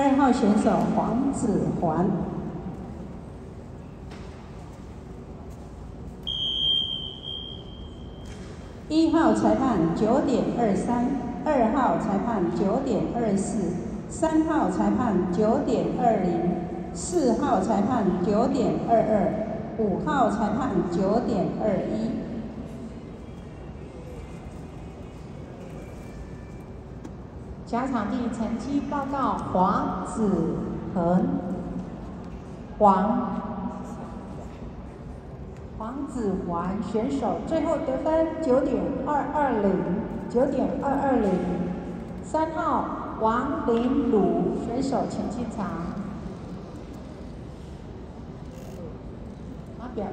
二号选手黄子环。一号裁判九点二三，二号裁判九点二四，三号裁判九点二零，四号裁判九点二二，五号裁判九点二一。小场地成绩报告：黄子恒，黄。黄子环选手最后得分九点二二零，九点二二零。三号王林鲁选手请进场。发表。